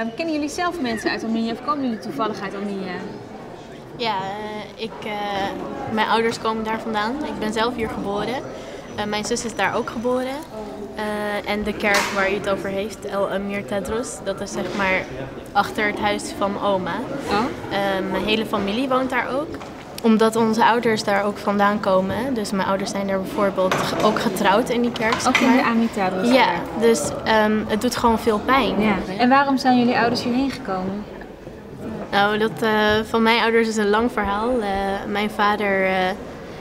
Uh, kennen jullie zelf mensen uit Armenië of komen jullie toevallig uit Armenië? Ja, uh, ik, uh, mijn ouders komen daar vandaan. Ik ben zelf hier geboren. mijn zus is daar ook geboren. en de kerk waar u het over heeft, El Amir Tedros, dat is zeg maar achter het huis van mijn oma. Oh. mijn hele familie woont daar ook omdat onze ouders daar ook vandaan komen. Dus mijn ouders zijn daar bijvoorbeeld ook getrouwd in die kerk. Ook in de Amita Ja, dus um, het doet gewoon veel pijn. Ja. En waarom zijn jullie ouders hierheen gekomen? Nou, dat uh, van mijn ouders is een lang verhaal. Uh, mijn vader uh,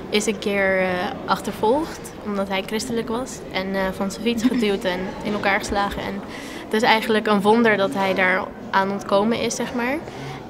is een keer achtervolgd omdat hij christelijk was. En van zijn fiets geduwd en in elkaar geslagen. En het is eigenlijk een wonder dat hij daar aan ontkomen is, zeg maar.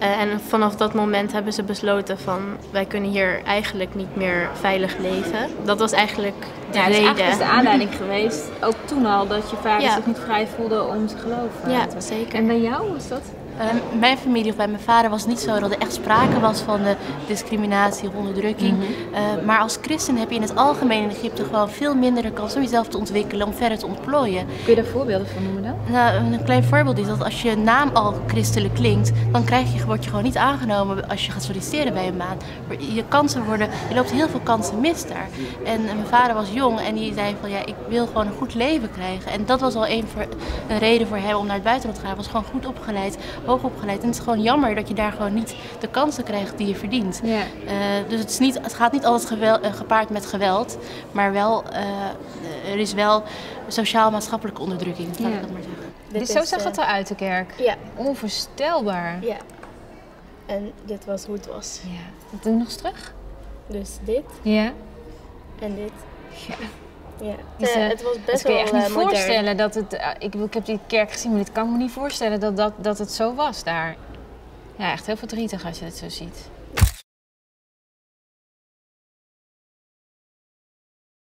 Uh, en vanaf dat moment hebben ze besloten van wij kunnen hier eigenlijk niet meer veilig leven. Dat was eigenlijk ja, reden. Dat is de aanleiding geweest, ook toen al, dat je vader zich niet vrij voelde om te geloven. Ja, zeker. En bij jou was dat? Uh, mijn familie of bij mijn vader was het niet zo dat er echt sprake was van de discriminatie of onderdrukking. Mhm. uh, maar als christen heb je in het algemeen in Egypte gewoon veel minder de kans om jezelf te ontwikkelen, om verder te ontplooien. Kun je daar voorbeelden van noemen dan? Nou, een klein voorbeeld is dat als je naam al christelijk klinkt, dan krijg je, word je gewoon niet aangenomen als je gaat solliciteren bij een baan. Je kansen worden, je loopt heel veel kansen mis daar. En mijn vader was jong en die zei van ja, ik wil gewoon een goed leven krijgen. En dat was al een, voor, een reden voor hem om naar het buitenland te gaan. Hij was gewoon goed opgeleid hoog En het is gewoon jammer dat je daar gewoon niet de kansen krijgt die je verdient. Ja. Uh, dus het, is niet, het gaat niet altijd geweld, uh, gepaard met geweld, maar wel, uh, er is wel sociaal-maatschappelijke onderdrukking, laat ja. ik dat maar zeggen. Dit dus zo zag het eruit, de kerk? Ja. Onvoorstelbaar. Ja. En dit was hoe het was. Ja. Doe nog eens terug. Dus dit. Ja. En dit. Ja. Ja, dus, uh, het was best wel kan je echt niet voorstellen dat het... Uh, ik, ik heb die kerk gezien, maar dit kan me niet voorstellen dat, dat, dat het zo was daar. Ja, echt heel verdrietig als je het zo ziet.